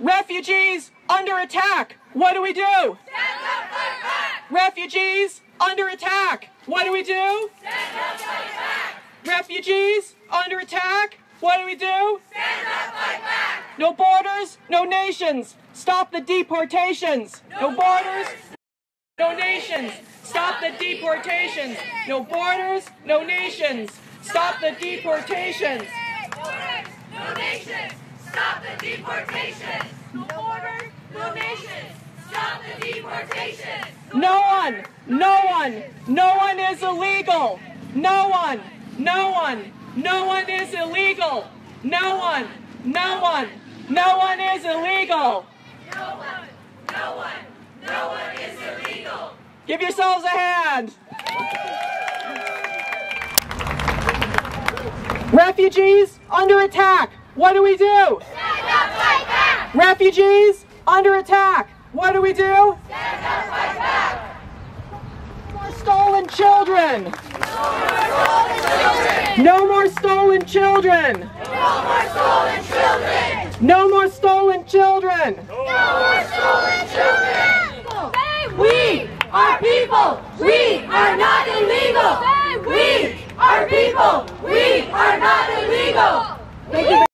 Refugees under attack. What do we do? Stand up, fight back! Refugees under attack. What do we do? Stand up, fight back! Refugees under attack. What do we do? Stand up, fight back! No borders, no nations. Stop the deportations. No borders, no nations. Stop the deportations. No borders, no nations. Stop the deportations. Borders, no nation! Stop the deportation! No borders, no nation! Stop the deportation! No one, no one, no one is illegal. No one, no one, no one is illegal. No one, no one, no one is illegal. No one, no one, no one is illegal! Give yourselves a hand. Refugees under attack. What do we do? Stand up, fight back! Refugees under attack. What do we do? Stand up, fight back! More stolen children. No more stolen children. No more stolen children! No more stolen children. No more stolen children! We are people! We are not illegal! We are people!